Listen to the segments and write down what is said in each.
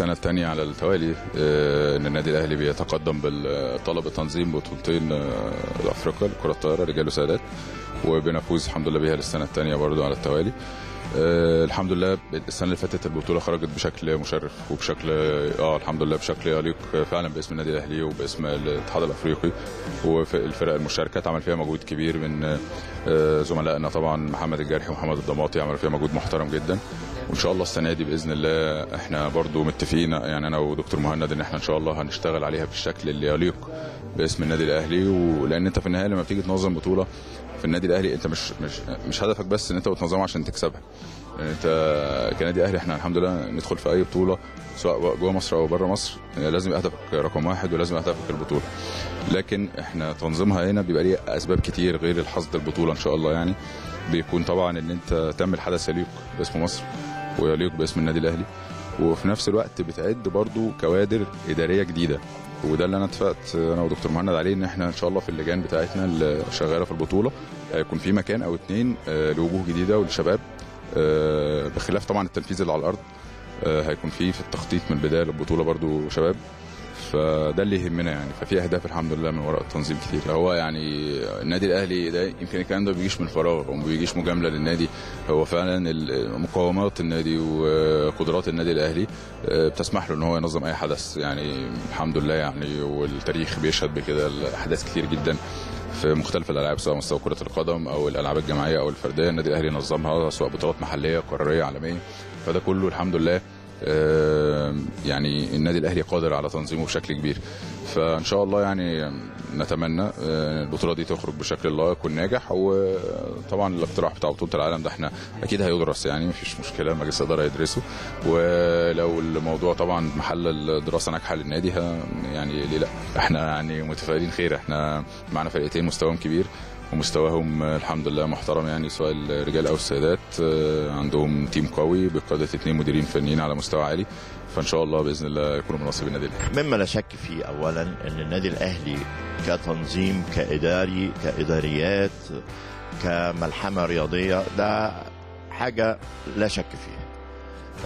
السنة الثانية على التوالي آه، إن النادي الأهلي بيتقدم بالطلب تنظيم بطولتين آه، افريقيا لكره الطائره رجال وسادات وبنفوز الحمد لله بيها للسنة الثانية برضو على التوالي. آه، الحمد لله السنة اللي فاتت البطولة خرجت بشكل مشرف وبشكل آه الحمد لله بشكل يليق فعلا باسم النادي الأهلي وباسم الاتحاد الأفريقي والفرق المشاركة اتعمل فيها مجهود كبير من آه، زملائنا طبعا محمد الجرحي ومحمد الضماطي عملوا فيها مجهود محترم جدا. وإن شاء الله السنة دي بإذن الله إحنا برضو متفقين يعني أنا ودكتور مهند إن إحنا إن شاء الله هنشتغل عليها بالشكل اللي يليق باسم النادي الأهلي. ولأن أنت في النهاية لما بتيجي تنظم بطولة في النادي الأهلي أنت مش مش مش هدفك بس إن أنت بتنظمها عشان تكسبها. يعني أنت كنادي أهلي إحنا الحمد لله ندخل في أي بطولة سواء جوه مصر أو بره مصر لازم هدفك رقم واحد ولازم هدفك البطولة. لكن إحنا تنظيمها هنا بيبقى ليه أسباب كتير غير الحصد البطولة إن شاء الله يعني. بيكون طبعا إن أنت تعمل حدث يليق باسم مصر. ويليق باسم النادي الأهلي. وفي نفس الوقت بتعد برضو كوادر إدارية جديدة. وده اللي أنا اتفقت أنا ودكتور مهند عليه إن إحنا إن شاء الله في اللجان بتاعتنا اللي شغالة في البطولة. هيكون في مكان أو اتنين آه، لوجوه جديدة ولشباب آه، بخلاف طبعا التنفيذ اللي على الأرض آه، هيكون في في التخطيط من البداية للبطولة برضو شباب. فده اللي يهمنا يعني. ففي أهداف الحمد لله من وراء التنظيم كتير. هو يعني النادي الأهلي ده يمكن الكلام ده ما بيجيش من فراغ وما بيجيش مجاملة للنادي. هو فعلا مقومات النادي وقدرات النادي الأهلي آه، بتسمح له إن هو ينظم أي حدث. يعني الحمد لله يعني والتاريخ بيشهد بكده الأحداث كتير جدا في مختلف الألعاب سواء مستوى كرة القدم أو الألعاب الجماعية أو الفردية. النادي الأهلي نظمها سواء بطولات محلية قارية عالمية. فده كله الحمد لله يعني النادي الأهلي قادر على تنظيمه بشكل كبير. فإن شاء الله يعني نتمنى آه، البطولة دي تخرج بشكل لائق والناجح. وطبعا الاقتراح بتاع بطولة العالم ده إحنا أكيد هيدرس يعني مفيش مشكلة مجلس الإدارة يدرسه ولو الموضوع طبعا محل الدراسة ناجحة للنادي يعني ليه لأ؟ إحنا يعني متفائلين خير إحنا معنا فرقتين مستواهم كبير. ومستواهم الحمد لله محترم يعني. سواء الرجال أو السيدات آه، عندهم تيم قوي بقيادة اثنين مديرين فنيين على مستوى عالي فإن شاء الله بإذن الله يكونوا من نصيب النادي الأهلي. مما لا شك فيه اولا إن النادي الأهلي كتنظيم كإداري كإداريات كملحمة رياضية ده حاجة لا شك فيها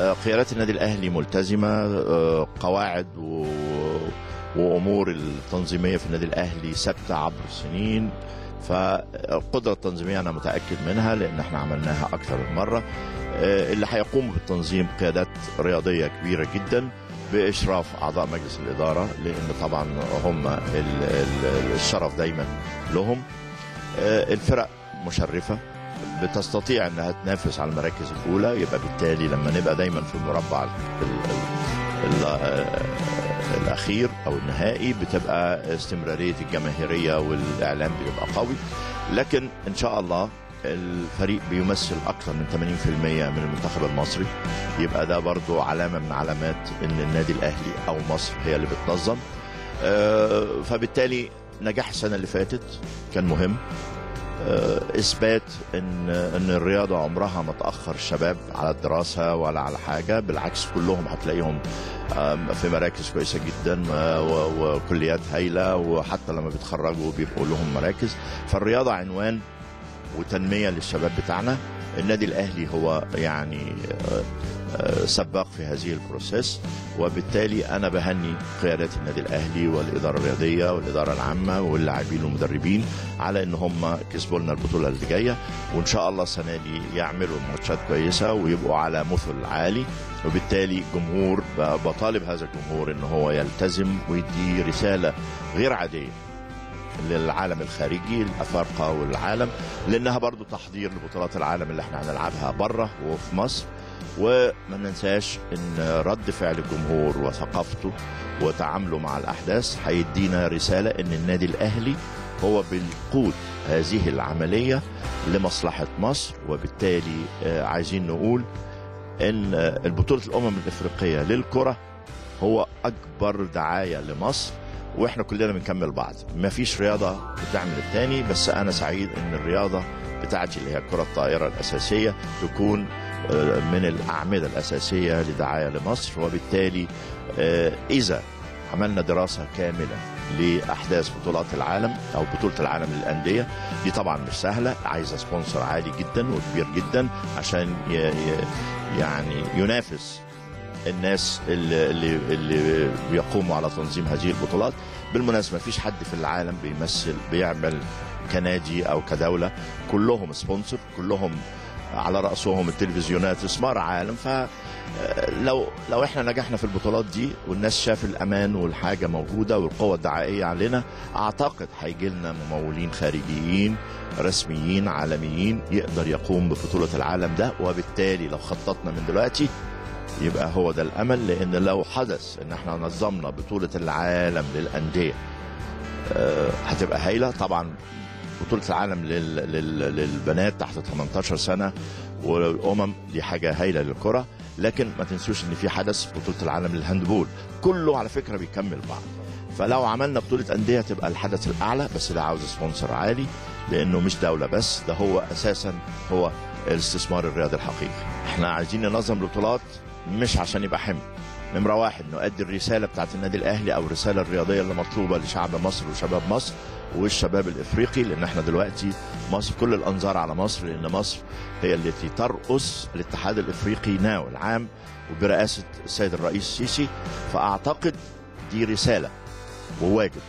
آه، قيادات النادي الأهلي ملتزمة آه، قواعد و... وأمور التنظيمية في النادي الأهلي ثابتة عبر السنين. فالقدرة التنظيمية أنا متأكد منها لأن إحنا عملناها أكثر من مرة. آه، اللي هيقوم بالتنظيم قيادات رياضية كبيرة جدا بإشراف أعضاء مجلس الإدارة لأن طبعا هم ال- ال- الشرف دايما لهم. آه، الفرق مشرفة. بتستطيع إنها تنافس على المراكز الأولى يبقى بالتالي لما نبقى دايما في المربع ال- ال- ال- الأخير أو النهائي بتبقى استمرارية الجماهيرية والإعلام بيبقى قوي. لكن إن شاء الله الفريق بيمثل أكثر من 80% من المنتخب المصري. يبقى ده برضو علامة من علامات إن النادي الأهلي أو مصر هي اللي بتنظم. آه، فبالتالي نجاح السنة اللي فاتت كان مهم. إثبات إن إن الرياضة عمرها ما تأخر الشباب على الدراسة ولا على حاجة بالعكس كلهم هتلاقيهم في مراكز كويسة جدا آه، وكليات هايلة وحتى لما بيتخرجوا بيبقوا لهم مراكز. فالرياضة عنوان وتنمية للشباب بتاعنا. النادي الأهلي هو يعني آه، آه، سباق في هذه البروسيس وبالتالي أنا بهني قيادات النادي الأهلي والإدارة الرياضية والإدارة العامة واللاعبين والمدربين على ان هم كسبوا لنا البطولة اللي جاية وإن شاء الله السنة دي يعملوا ماتشات كويسة ويبقوا على مثل عالي وبالتالي جمهور بطالب هذا الجمهور إن هو يلتزم ويدي رسالة غير عادية للعالم الخارجي الأفارقة والعالم لأنها برضو تحضير لبطولات العالم اللي إحنا هنلعبها بره وفي مصر. وما ننساش إن رد فعل الجمهور وثقافته وتعامله مع الأحداث هيدينا رسالة إن النادي الأهلي هو بالقود هذه العملية لمصلحة مصر وبالتالي آه، عايزين نقول إن آه، البطولة الأمم الإفريقية للكرة هو أكبر دعاية لمصر وإحنا كلنا بنكمل بعض. مفيش رياضة بتعمل التاني بس أنا سعيد إن الرياضة بتاعتي اللي هي كرة الطائرة الأساسية تكون من الأعمدة الأساسية لدعاية لمصر وبالتالي آه، إذا عملنا دراسة كاملة لأحداث بطولات العالم أو بطولة العالم للأندية دي طبعا مش سهلة. عايزة سبونسر عالي جدا وكبير جدا عشان يعني ينافس الناس اللي, اللي, اللي بيقوموا على تنظيم هذه البطولات. بالمناسبة مفيش حد في العالم بيمثل بيعمل كنادي أو كدولة كلهم سبونسر كلهم على رأسهم التلفزيونات اسمار عالم ف لو لو إحنا نجحنا في البطولات دي والناس شاف الأمان والحاجة موجودة والقوة الدعائية علينا أعتقد هيجي لنا ممولين خارجيين رسميين عالميين يقدر يقوم ببطولة العالم ده. وبالتالي لو خططنا من دلوقتي يبقى هو ده الأمل. لأن لو حدث إن إحنا نظمنا بطولة العالم للأندية آه، هتبقى هايلة. طبعا بطولة العالم لل... لل... للبنات تحت 18 سنة والأمم دي حاجة هايلة للكرة لكن ما تنسوش إن في حدث بطولة العالم للهاندبول. كله على فكرة بيكمل بعض. فلو عملنا بطولة أندية تبقى الحدث الأعلى بس ده عاوز سبونسر عالي لأنه مش دولة بس ده هو أساسا هو الاستثمار الرياضي الحقيقي. إحنا عايزين ننظم البطولات مش عشان يبقى حمل. نمرة واحد نؤدي الرسالة بتاعت النادي الأهلي أو الرسالة الرياضية اللي مطلوبة لشعب مصر وشباب مصر والشباب الإفريقي لأن إحنا دلوقتي مصر كل الأنظار على مصر لأن مصر هي التي ترأس الاتحاد الإفريقي ناو العام وبرئاسة السيد الرئيس السيسي فأعتقد دي رسالة وواجب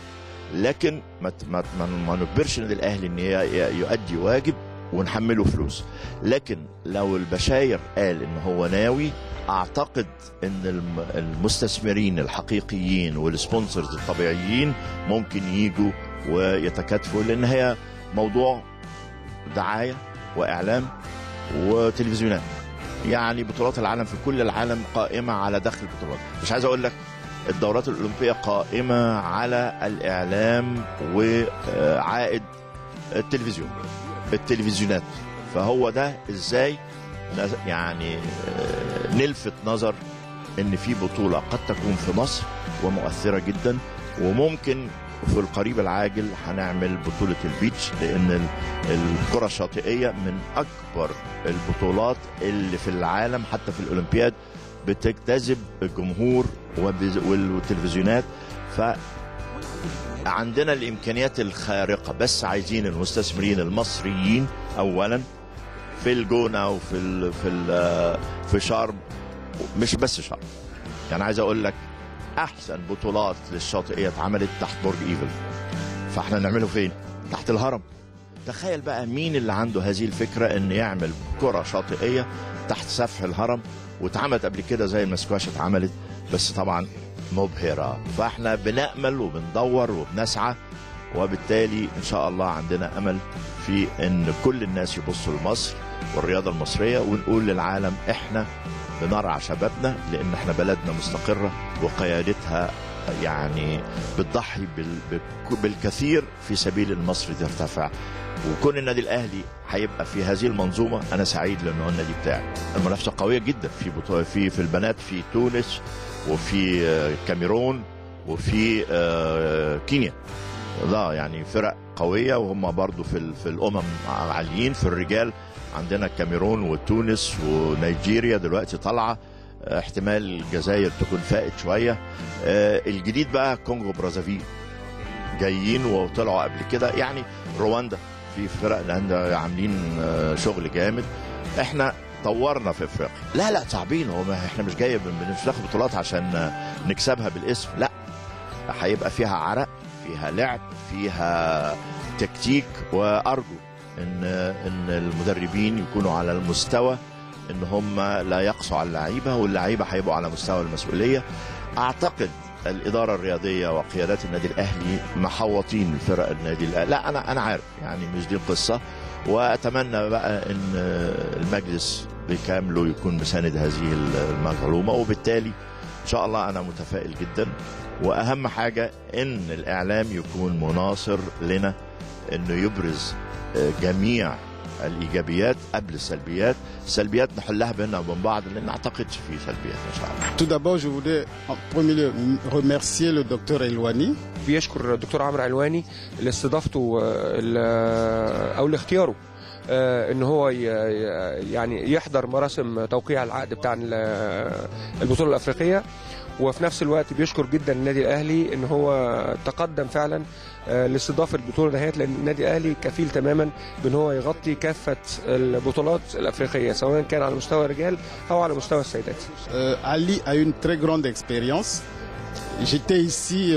لكن ما ما ما, نجبرش النادي الأهلي إن ي- يؤدي واجب. ونحمله فلوس. لكن لو البشاير قال إن هو ناوي أعتقد إن الم- المستثمرين الحقيقيين والسبونسرز الطبيعيين ممكن يجوا ويتكاتفوا لأن هي موضوع دعاية وإعلام وتلفزيونات. يعني بطولات العالم في كل العالم قائمة على دخل البطولات. مش عايز أقول لك الدورات الأولمبية قائمة على الإعلام وعائد التلفزيون. التلفزيونات. فهو ده إزاي يعني آه، نلفت نظر إن في بطولة قد تكون في مصر ومؤثرة جدا وممكن في القريب العاجل هنعمل بطولة البيتش لأن ال- الكرة الشاطئية من أكبر البطولات اللي في العالم حتى في الأولمبياد بتجتذب الجمهور والتلفزيونات. ف عندنا الإمكانيات الخارقة بس عايزين المستثمرين المصريين اولا في الجونة وفي ال في ال في شرم مش بس شرم. يعني عايز أقول لك أحسن بطولات للشاطئيه اتعملت تحت برج إيفل. فإحنا نعمله فين؟ تحت الهرم. تخيل بقى مين اللي عنده هذه الفكرة ان يعمل كرة شاطئية تحت سفح الهرم واتعملت قبل كده زي المسكواش اتعملت بس طبعا مبهرة. فإحنا بنأمل وبندور وبنسعى وبالتالي إن شاء الله عندنا أمل في إن كل الناس يبصوا لمصر والرياضة المصرية ونقول للعالم إحنا بنرعى شبابنا لأن إحنا بلدنا مستقرة وقيادتها يعني بتضحي بالكثير في سبيل إن مصر ترتفع. وكون النادي الأهلي هيبقى في هذه المنظومة أنا سعيد لأنه النادي بتاعي. المنافسة قوية جدا في في في البنات في تونس وفي آه، الكاميرون وفي آه، كينيا. لا يعني فرق قوية وهم برضو في في الأمم عاليين في الرجال. عندنا الكاميرون وتونس ونيجيريا دلوقتي طالعة. آه، احتمال الجزائر تكون فائت شوية. آه، الجديد بقى كونغو برازافيل. جايين وطلعوا قبل كده يعني رواندا. في فرق لاندا عاملين آه، شغل جامد. إحنا طورنا في افريقيا لا لا صعبين. هو إحنا مش جاي بن- مش ناخد بطولات عشان نكسبها بالاسم. لا هيبقى فيها عرق فيها لعب فيها تكتيك. وأرجو إن إن المدربين يكونوا على المستوى إن هم لا يقسوا على اللعيبة واللعيبة هيبقوا على مستوى المسؤولية. أعتقد الإدارة الرياضية وقيادات النادي الأهلي محوطين الفرق النادي الأهلي. لا أنا أنا عارف يعني مش دي القصة. وأتمنى بقى إن المجلس بكامله يكون مساند هذه المظلومه وبالتالي إن شاء الله أنا متفائل جدا. وأهم حاجة إن الإعلام يكون مناصر لنا إنه يبرز جميع الإيجابيات قبل السلبيات. السلبيات نحلها بيننا وبين بعض لأن ما أعتقدش في سلبيات إن شاء الله. Tout d'abord, je voudrais en premier lieu remercier le docteur Elwani. بيشكر الدكتور عمرو علواني لاستضافته آه، ال- أو لاختياره آه، إن هو يعني يحضر مراسم توقيع العقد بتاع ال- البطولة الأفريقية. وفي نفس الوقت بيشكر جدا النادي الأهلي إن هو تقدم فعلا آه، لاستضافة البطولة دهيت لأن النادي الأهلي كفيل تماما بإن هو يغطي كافة البطولات الأفريقية سواء كان على مستوى الرجال أو على مستوى السيدات Euh, Ali a une très grande expérience. J'étais ici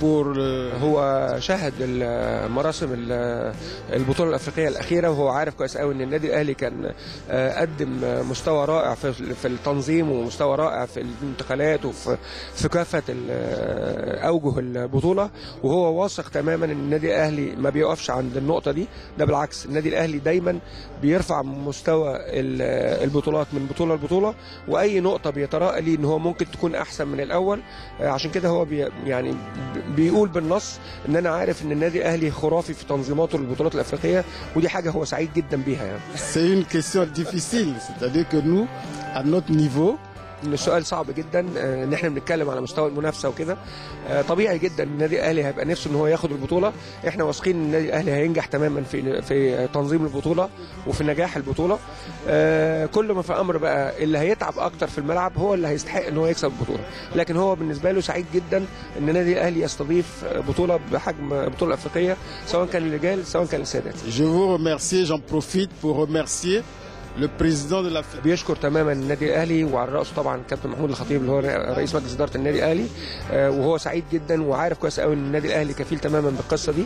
pour le- هو شاهد ال- مراسم ال- البطولة الأفريقية الأخيرة وهو عارف كويس قوي إن النادي الأهلي كان آه، قدم آه، مستوى رائع في التنظيم ومستوى رائع في الانتقالات وفي في كافة آه، أوجه البطولة. وهو واثق تماما إن النادي الأهلي ما بيقفش عند النقطة دي. ده بالعكس النادي الأهلي دايما بيرفع مستوى ال- البطولات من بطولة لبطولة. وأي نقطة بيتراءى ليه إن هو ممكن تكون أحسن من الأول آه، عشان كده هو بي يعني بيقول بالنص إن أنا عارف إن النادي الاهلي خرافي في تنظيماته للبطولات الأفريقية ودي حاجة هو سعيد جدا بيها يعني. C'est une question difficile, c'est-à-dire que nous, السؤال صعب جدا آه، إن إحنا بنتكلم على مستوى المنافسة وكده. آه، طبيعي جدا إن النادي الأهلي هيبقى نفسه إن هو ياخد البطولة. إحنا واثقين إن النادي الأهلي هينجح تماما في في تنظيم البطولة وفي نجاح البطولة. آه، كل ما في أمر بقى اللي هيتعب أكتر في الملعب هو اللي هيستحق إن هو يكسب البطولة. لكن هو بالنسبة له سعيد جدا إن النادي الأهلي يستضيف بطولة بحجم بطولة أفريقية سواء كان للرجال سواء كان للسيدات بيشكر تماما النادي الأهلي وعلى رأسه طبعا كابتن محمود الخطيب اللي هو رئيس مجلس إدارة النادي الأهلي. آه، وهو سعيد جدا وعارف كويس قوي إن النادي الأهلي كفيل تماما بالقصة دي.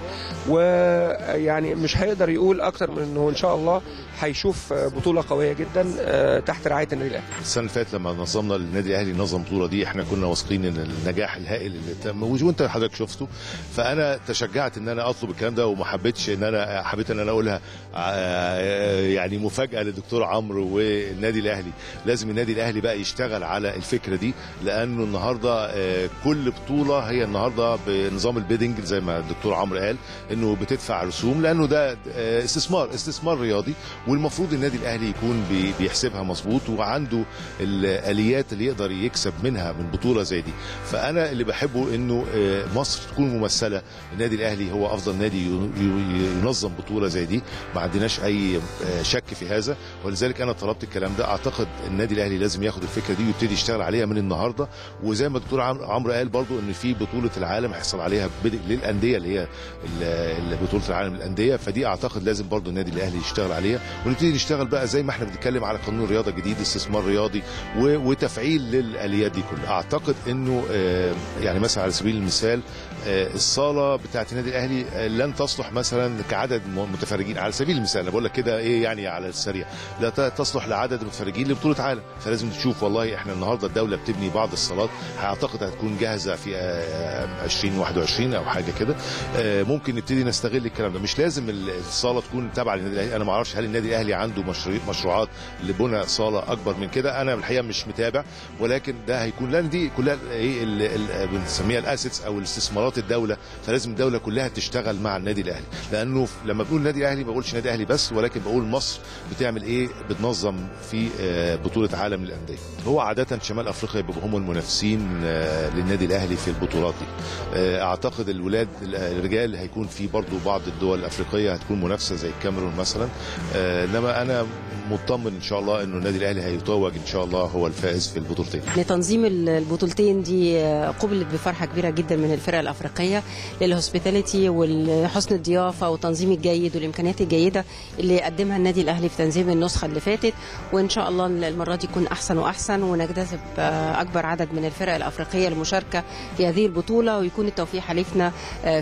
ويعني مش هيقدر يقول أكتر من إنه إن شاء الله هيشوف آه، بطولة قوية جدا آه، تحت رعاية النادي الأهلي. السنة اللي فاتت لما نظمنا النادي الأهلي نظم البطوله دي إحنا كنا واثقين إن النجاح الهائل اللي تم وانت حضرتك شفته. فأنا تشجعت إن أنا أطلب الكلام ده وما حبيتش إن أنا حبيت إن أنا أقولها آه، يعني مفاجأة للدكتور عمرو والنادي الأهلي. لازم النادي الأهلي بقى يشتغل على الفكرة دي لأنه النهارده آه، كل بطولة هي النهارده بنظام ال bidding زي ما الدكتور عمرو قال إنه بتدفع رسوم لأنه ده آه، استثمار استثمار رياضي والمفروض النادي الأهلي يكون بي- بيحسبها مظبوط وعنده الآليات اللي يقدر يكسب منها من بطولة زي دي. فأنا اللي بحبه إنه آه، مصر تكون ممثلة. النادي الأهلي هو أفضل نادي ينظم بطولة زي دي. ما عندناش أي شك في هذا. ولذلك أنا طلبت الكلام ده. أعتقد النادي الأهلي لازم ياخد الفكرة دي ويبتدي يشتغل عليها من النهارده. وزي ما الدكتور عمرو قال برضو إن في بطولة العالم هيحصل عليها بدء للأندية اللي هي بطولة العالم للأندية. فدي أعتقد لازم برضو النادي الأهلي يشتغل عليها. ونبتدي نشتغل بقى زي ما إحنا بنتكلم على قانون الرياضة جديد استثمار رياضي وتفعيل للأليات دي كلها. أعتقد إنه آه، يعني مثلا على سبيل المثال آه، الصالة بتاعت النادي الأهلي آه، لن تصلح مثلا كعدد متفرجين. على سبيل المثال أنا بقول لك كده إيه يعني على السريع. لا تصلح لعدد المتفرجين لبطولة عالم. فلازم تشوف والله إحنا النهارده الدولة بتبني بعض الصالات. أعتقد هتكون جاهزة في آه، 2021 أو حاجة كده. آه، ممكن نبتدي نستغل الكلام ده. مش لازم ال- الصالة تكون تابعة للنادي الأهلي. أنا ما أعرفش هل النادي الأهلي عنده مشروع- مشروعات لبنى صالة أكبر من كده. أنا الحقيقة مش متابع. ولكن ده هيكون لأن دي كلها إيه ال- بنسميها الأسيتس أو الاستثمارات الدولة. فلازم الدولة كلها تشتغل مع النادي الأهلي. لأنه لما بقول النادي الاهلي ما بقولش نادي أهلي بس ولكن بقول مصر بتعمل إيه؟ بتنظم في آه، بطولة عالم للأندية. هو عادة شمال أفريقيا بيبقوا هم المنافسين آه، للنادي الأهلي في البطولات دي. آه، أعتقد الولاد الرجال هيكون في برضو بعض الدول الأفريقية هتكون منافسة زي الكاميرون مثلا. إنما أنا مطمن إن شاء الله إنه النادي الأهلي هيتوج إن شاء الله هو الفائز في البطولتين. لتنظيم البطولتين دي قبلت بفرحة كبيرة جدا من الفرق الأفريقية للهوسبيتاليتي وحسن الضيافة والتنظيم الجيد والإمكانيات الجيدة اللي قدمها النادي الأهلي في تنظيم النسخة اللي فاتت وإن شاء الله المرة دي يكون أحسن وأحسن ونجتذب أكبر عدد من الفرق الأفريقية للمشاركه في هذه البطولة ويكون التوفيق حليفنا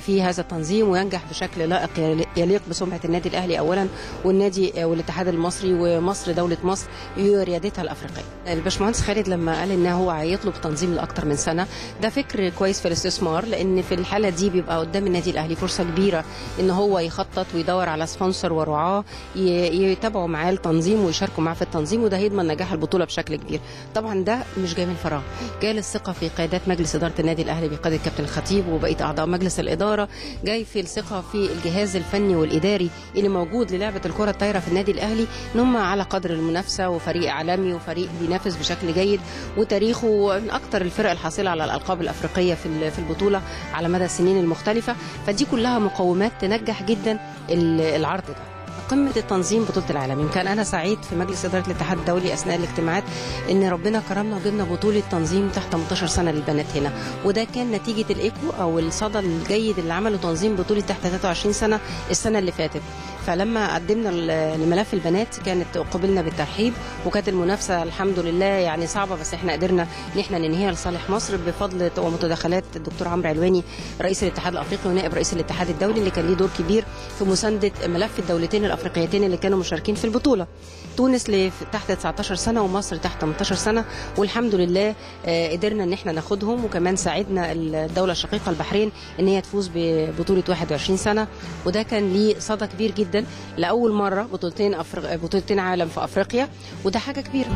في هذا التنظيم وينجح بشكل لائق يليق بسمعة النادي الأهلي اولا والنادي والاتحاد المصري ومصر دولة مصر ريادتها الأفريقية. الباشمهندس خالد لما قال ان هو هيطلب تنظيم لاكثر من سنة ده فكر كويس في الاستثمار لأن في الحالة دي بيبقى قدام النادي الأهلي فرصة كبيرة إن هو يخطط ويدور على سبونسر ورعاه يتابعوا معاه التنظيم ويشاركوا معاه في التنظيم وده هيضمن نجاح البطولة بشكل كبير. طبعا ده مش جاي من فراغ. جاي للثقة في قيادات مجلس إدارة النادي الأهلي بقيادة كابتن الخطيب وبقية أعضاء مجلس الإدارة. جاي في الثقة في الجهاز الفني والإداري اللي موجود للعبة الكرة الطايرة في النادي الأهلي. ان هم على قدر المنافسة وفريق عالمي وفريق بينافس بشكل جيد. وتاريخه من أكثر الفرق الحاصلة على الألقاب الأفريقية في في البطولة على مدى السنين المختلفة. فدي كلها مقومات تنجح جدا ال- العرض ده. قمة التنظيم بطولة العالم. يمكن أنا سعيد في مجلس إدارة الاتحاد الدولي أثناء الاجتماعات إن ربنا كرمنا وجبنا بطولة تنظيم تحت 18 سنة للبنات هنا. وده كان نتيجة الإيكو أو الصدى الجيد اللي عمله تنظيم بطولة تحت 23 سنة السنة اللي فاتت. فلما قدمنا لملف البنات كانت قبلنا بالترحيب وكانت المنافسة الحمد لله يعني صعبة بس إحنا قدرنا إن إحنا ننهيها لصالح مصر بفضل ومتدخلات الدكتور عمرو علواني رئيس الاتحاد الأفريقي ونائب رئيس الاتحاد الدولي اللي كان ليه دور كبير في مساندة ملف الدولتين الأفريقيتين اللي كانوا مشاركين في البطولة. تونس تحت 19 سنة ومصر تحت 18 سنة والحمد لله آه، قدرنا إن إحنا ناخدهم. وكمان ساعدنا الدولة الشقيقة البحرين إن هي تفوز ببطولة 21 سنة. وده كان ليه صدى كبير جدا لأول مرة بطولتين أفريق... بطولتين عالم في أفريقيا وده حاجة كبيرة.